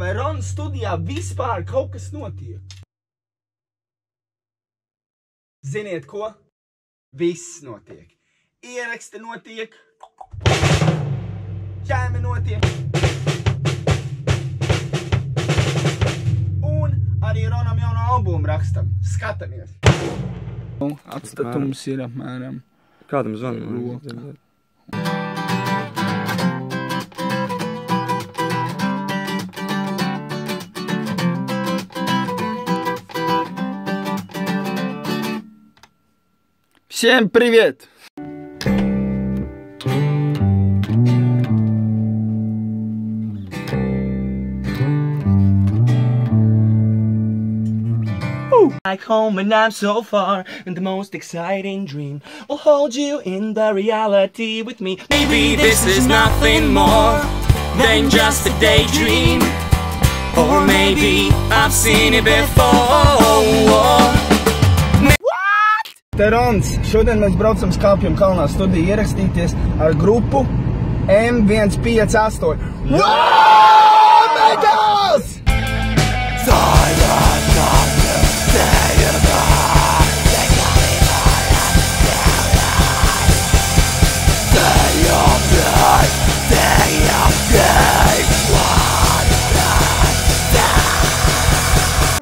vai Rona studijā vispār kaut kas notiek? Ziniet ko? Viss notiek. Ieraksti notiek. Ķēmi notiek. Un arī Ronam jauno albumu rakstam. Skatamies! Atstatums ir apmēram Kādam zvanam? Roka. Всем привет! Like home and I'm so far and the most exciting dream will hold you in the reality with me. Maybe this is nothing more than just a daydream. Or maybe I've seen it before. Terons, šodien mēs braucam skāpjam kalnā studiju ierakstīties ar grupu M158. Wow! Megas!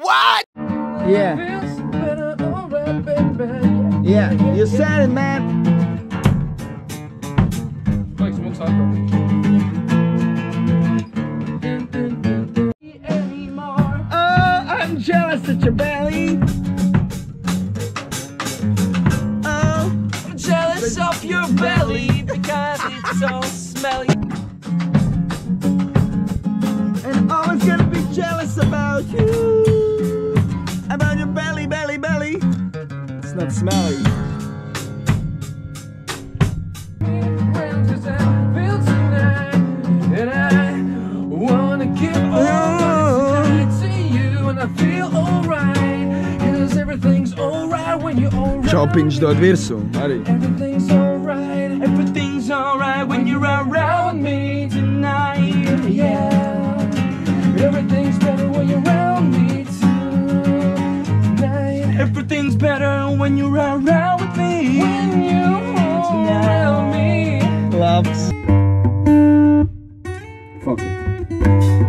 What? Yeah. Yeah, you said it, man. smelly. Shopping's do adverso, Mari. Everything's alright, everything's alright when you're around me tonight, yeah. Everything's better when you're around me tonight. Everything when you're around with me. When you're around me. Labs. Fuck it.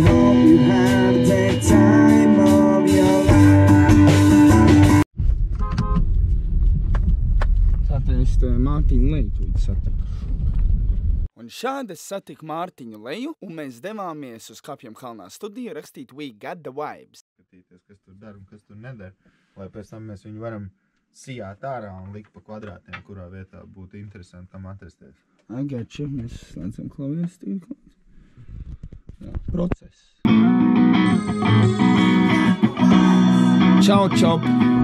Hope you have the time of your life. Tātad es te Mārtiņu Leju tūlīt satiku. Un šādi es satiku Mārtiņu Leju, un mēs devāmies uz Kapjam kalnā studiju rakstīt We Got The Vibes. skatīties, kas tur dara un kas tur nedara. Lai pēc tam mēs viņu varam sijāt ārā un likt pa kvadrātiem, kurā vietā būtu interesanti tam atrasties. I got you. Mēs slēdzam klavies tīklus. Process. Čau, čau!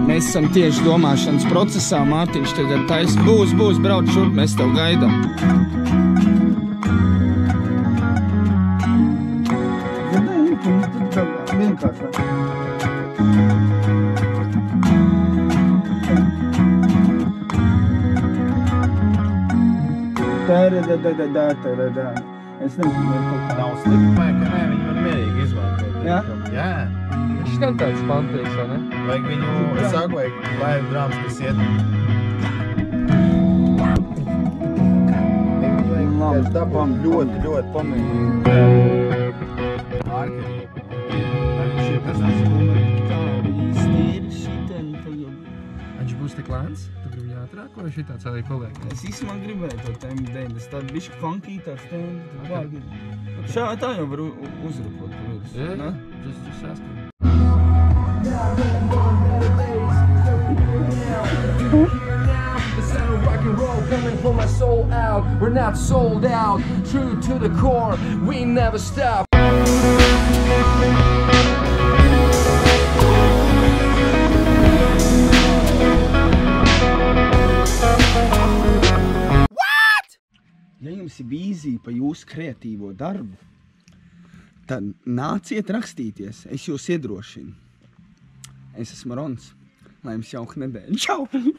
Mēs esam tieši domāšanas procesā. Mārtiņš tagad taisa. Būs, būs, brauc šurp, mēs tev gaidām. Vienkārši. Tā ir tā, tā, tā, tā, tā, tā. Es nezinu, vai kaut kā. Nav slikti, ka nē, viņi var mierīgi izmantot. Jā? Jā. Viņš gan tāds pantīgs, vai ne? Vajag viņu, es saku, vajag live drāmas, kas iet. Vajag dabūt ļoti, ļoti pamēģināt. Viņš būs tik lēns, tu gribi viņu ātrāk, vai šī tāds arī paliek? Es īstenībā gribēju to tēmu dēļ, tas tāds bišķi funky, tāds tēmu, tā vajag. Šā, tā jau var u- u- uzrupot, tu Jā, vairs, ne? tas tas asks. not home, gone better days. So here now, the sound of rock and roll coming from my soul out. We're not sold out, true to the core. We never stop. Ja jums ir vīzija par jūsu kreatīvo darbu, tad nāciet rakstīties. Es jūs iedrošinu. Es esmu Rons. Lai jums jauka nedēļa. Čau!